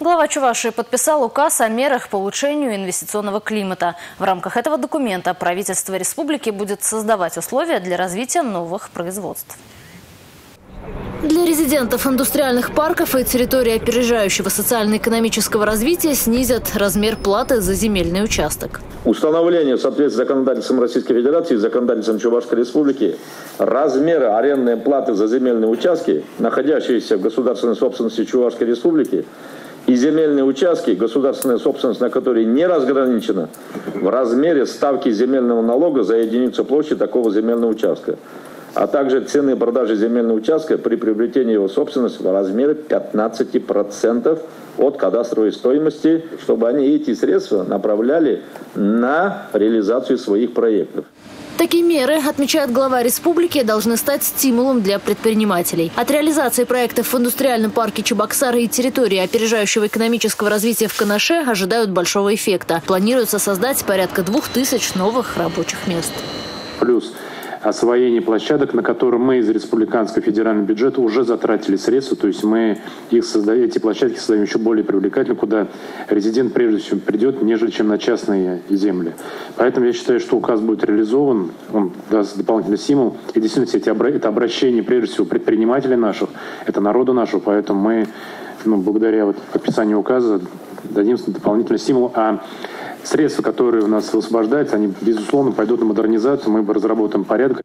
Глава Чувашии подписал указ о мерах по улучшению инвестиционного климата. В рамках этого документа правительство республики будет создавать условия для развития новых производств. Для резидентов индустриальных парков и территории опережающего социально-экономического развития снизят размер платы за земельный участок. Установление в соответствии с законодательством Российской Федерации и законодательством Чувашской Республики размера арендной платы за земельные участки, находящиеся в государственной собственности Чувашской Республики, и земельные участки, государственная собственность на которые не разграничена, в размере ставки земельного налога за единицу площади такого земельного участка а также цены продажи земельного участка при приобретении его собственности в размере 15% от кадастровой стоимости, чтобы они эти средства направляли на реализацию своих проектов. Такие меры, отмечает глава республики, должны стать стимулом для предпринимателей. От реализации проектов в индустриальном парке Чебоксары и территории опережающего экономического развития в Канаше ожидают большого эффекта. Планируется создать порядка двух тысяч новых рабочих мест. Плюс освоение площадок, на котором мы из республиканского федерального бюджета уже затратили средства, то есть мы их создаем, эти площадки создаем еще более привлекательно, куда резидент прежде всего придет, нежели чем на частные земли. Поэтому я считаю, что указ будет реализован, он даст дополнительный стимул. И действительно, это обращение прежде всего предпринимателей наших, это народа нашего, поэтому мы ну, благодаря вот подписанию указа дадим дополнительный стимул. А Средства, которые у нас высвобождаются, они, безусловно, пойдут на модернизацию. Мы разработаем порядок.